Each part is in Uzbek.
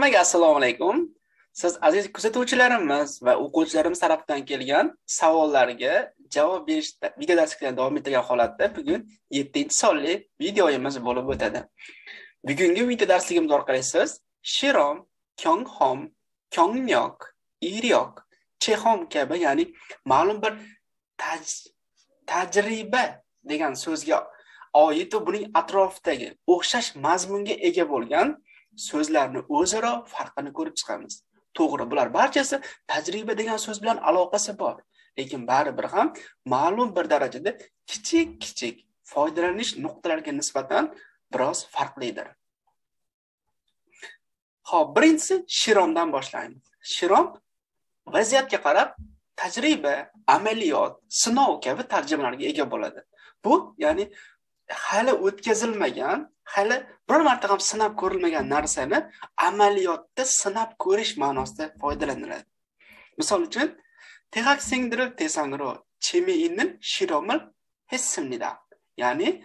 hammaga assalomu alaykum. Siz aziz kuzatuvchilarimiz va o'quvchilarimiz tarafidan kelgan savollarga javob berish video darslikdan davom ettirgan holatda bugun yettinchi sonli videoyimiz bo'lib o'tadi. Bugungi video darsligimiz orqali siz shirom kyonghom kyongnyok iryok chexom kabi ya'ni ma'lum bir tajriba degan so'zga oid va buning atrofidagi o'xshash mazmunga ega bo'lgan so'zlarni o'zaro farqini ko'rib chiqamiz. To'g'ri bular barchasi tajriba degan so'z bilan aloqasi bor. Lekin baribir ham ma'lum bir darajada kichik kichik foydalanish nuqtalariga nisbatan biroz farqlidir. Ho'p birinchisi shiromdan boshlaymiz. Shirom vaziyatga qarab tajriba amaliyot sinov kabi tarjimalarga ega bo'ladi. Bu ya'ni hali o'tkazilmagan hali bir marta ham sinab ko'rilmagan narsani amaliyotda sinab ko'rish ma'nosida foydalaniladi. Misol uchun texak singdirib tesangro chemiinnin shiromil hessimnida ya'ni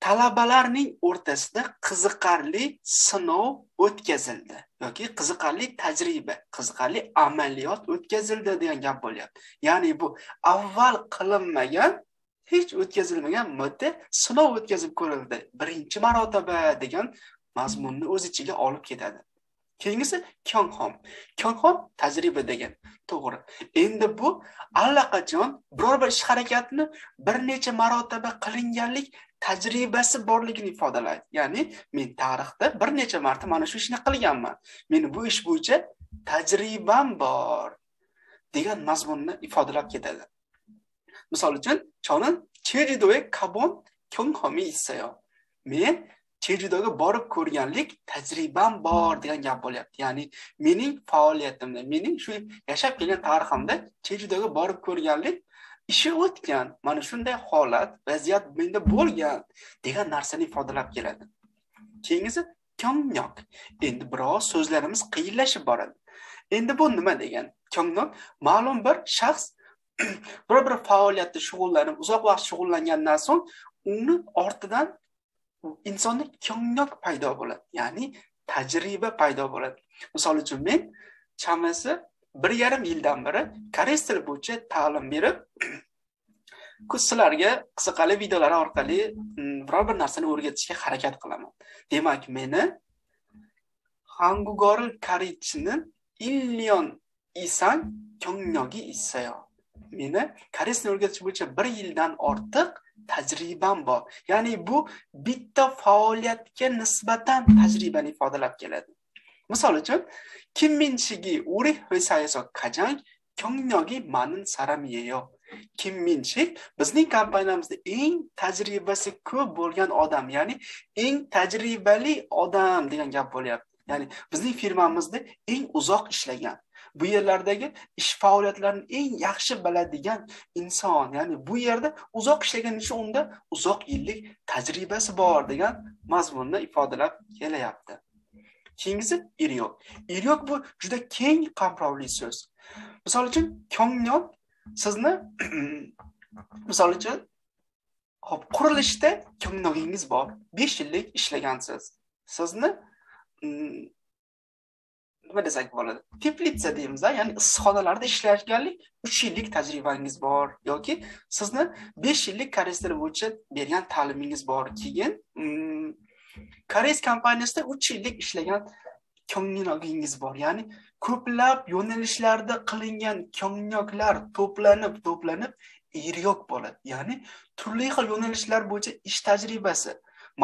talabalarning o'rtasida qiziqarli sinov o'tkazildi yoki qiziqarli tajriba qiziqarli amaliyot o'tkazildi degan gap bo'lyapti. Ya'ni bu avval qilinmagan hech o'tkazilmagan modda sinov o'tkazib ko'rildi. Birinchi marotaba degan mazmunni o'z ichiga olib ketadi. Keyingisi kyonxom kyonxom tajriba degan. To'g'ri. Endi bu allaqachon biror bir ish harakatni bir necha marotaba qilinganlik tajribasi borligini ifodalaydi. Ya'ni men tarixda bir necha marta mana shu ishni qilganman. Meni bu ish bo'yicha tajribam bor degan mazmunni ifodalab ketadi. misol uchun 저는 제주도에 가본 경험이 있어요. men 제주도ga borib ko'rganlik tajribam bor degan gap bo'lyapti ya'ni mening faoliyatimda mening shu yashab kelgan tariximda jejudoga borib ko'rganlik ishi o'tgan mana shunday holat vaziyat menda bo'lgan degan narsani ifodalab keladi keyingisi kyongnok endi biroz so'zlarimiz qiyinlashib boradi endi bu nima degan kyongnok ma'lum bir shaxs biror bir faoliyatda shug'ullanib uzoq vaqt shug'ullangandan so'ng uni ortidan insonda kyongnok paydo bo'ladi ya'ni tajriba paydo bo'ladi misol uchun men chamasi bir yarim yildan beri koreys tili bo'yicha ta'lim berib sizlarga qiziqarli videolar orqali mm, biror bir narsani o'rgatishga harakat qilaman demak meni 한국어를 가르치는 1년 이상 경력이 있어요. meni koreys tilini o'rgatish bo'yicha bir yildan ortiq tajribam bor ya'ni bu bitta faoliyatga nisbatan tajribani ifodalab keladi misol uchun 김민식이 우리 회사에서 가장 경력이 많은 사람이에요. 김민식 bizning kompaniyamizda eng tajribasi ko'p bo'lgan odam ya'ni eng tajribali odam degan gap bo'lyapti ya'ni bizning firmamizda eng uzoq ishlagan Bu yerlardagi ish faoliyatlarini eng yaxshi biladigan inson ya'ni bu yerda uzoq ishlagan uchun unda uzoq yillik tajribasi bor degan mazmunni ifodalab kelyapti keyingisi iryok. Iryok bu juda keng qamrovli so'z. Misol uchun kyongnyon sizni misol uchun hop qurilishda kyongnogingiz bor. Besh yillik ishlagansiz sizni mm, nima desak bo'ladi? Teplitsa deymiz ya'ni issiqxonalarda ishlaganlik uch yillik tajribangiz bor yoki sizni besh yillik koreys tili bo'yicha bergan ta'limingiz bor. Keyin mm, koreys kompaniyasida uch yillik ishlagan kyongnogingiz bor. Ya'ni ko'plab yo'nalishlarda qilingan kyongnoklar to'planib to'planib iryok bo'ladi. Ya'ni turli xil yo'nalishlar bo'yicha ish tajribasi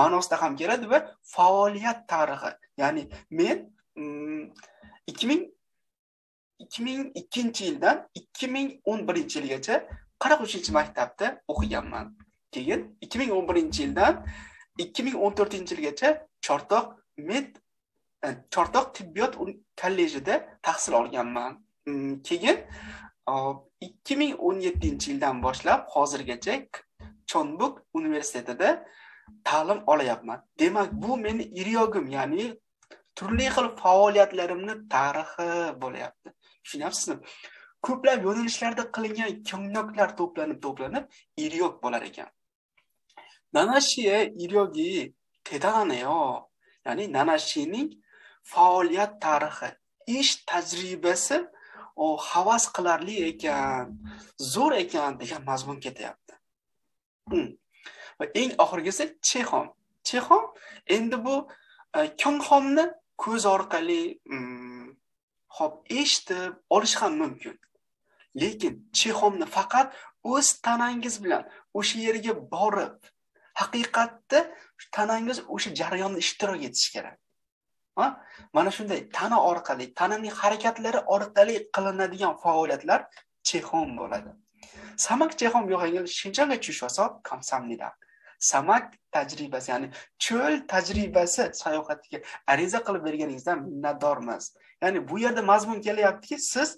ma'nosida ham keladi va faoliyat tarixi. Ya'ni men mm, 2000 2002 yildan 2011 yilgacha 43 maktabda o'qiganman. Keyin 2011 yildan 2014 yilgacha chortoq med e, chortoq tibbiyot kollejida tahsil olganman. Mm, keyin e, 2017 yildan boshlab hozirgacha chonbuk universitetida ta'lim olyapman. Demak bu meni iryogim ya'ni turli xil faoliyatlarimni tarixi bo'lyapti. Tushunyapsizmi? Ko'plab yo'nalishlarda qilingan kimnoklar to'planib to'planib iryok bo'lar ekan. Nanashiya iryogi qedaneyo ya'ni nanashining faoliyat tarixi ish tajribasi u havas qilarli ekan zo'r ekan degan mazmun ketyapti. Hmm. Va eng oxirgisi chexon chexon endi bu e, konxomni ko'z orqali mm, hop eshitib olish ham mumkin. Lekin chexomni faqat o'z tanangiz bilan o'sha yerga borib haqiqatda tanangiz o'sha jarayonda ishtirok etishi kerak. Mana shunday tana orqali tananing harakatlari orqali qilinadigan faoliyatlar chexom bo'ladi. Samak chexom yo'g'angil shinjanga чушь особ комсомнида samak tajribasi ya'ni cho'l tajribasi sayohatiga ariza qilib berganingizdan minnatdormiz. Ya'ni bu yerda mazmun kelyaptiki siz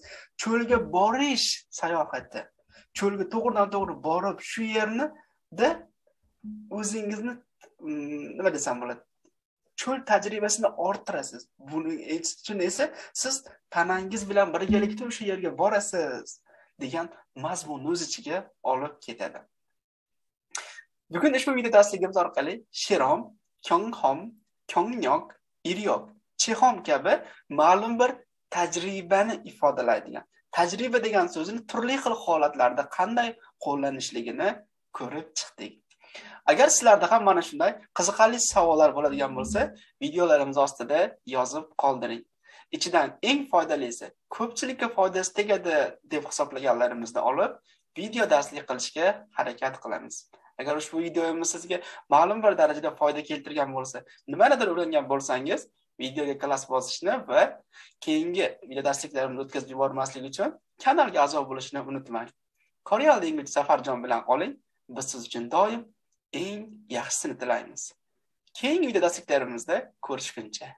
cho'lga borish sayohati cho'lga to'g'ridan to'g'ri borib shu yernida o'zingizni mm, nima desam bo'ladi cho'l tajribasini orttirasiz. Buni uchun esa siz tanangiz bilan birgalikda o'sha yerga borasiz degan mazmunni o'z ichiga olib ketadi. Bugun ushbu video darsligimiz orqali sherom kyonghom kyongyok iryob chexom kabi ma'lum bir tajribani ifodalaydigan tajriba degan so'zni turli xil holatlarda qanday qo'llanishligini ko'rib chiqdik. Agar sizlarda ham mana shunday qiziqarli savollar bo'ladigan bo'lsa videolarimiz ostida yozib qoldiring. Ichidan eng foydalisi ko'pchilikka foydasi tegadi deb hisoblaganlarimizni olib video darslik qilishga harakat qilamiz. Agar ushbu videomiz sizga ma'lum bir darajada foyda keltirgan bo'lsa nimanidir o'rgangan bo'lsangiz videoga klass bosishni va keyingi video darsliklarimizni o'tkazib yubormaslik uchun kanalga a'zo bo'lishni unutmang. Koreal language safarjon bilan qoling biz siz uchun doim eng yaxshisini tilaymiz. Keyingi video darsliklarimizda ko'rishguncha.